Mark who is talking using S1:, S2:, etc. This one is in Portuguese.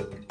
S1: sempre.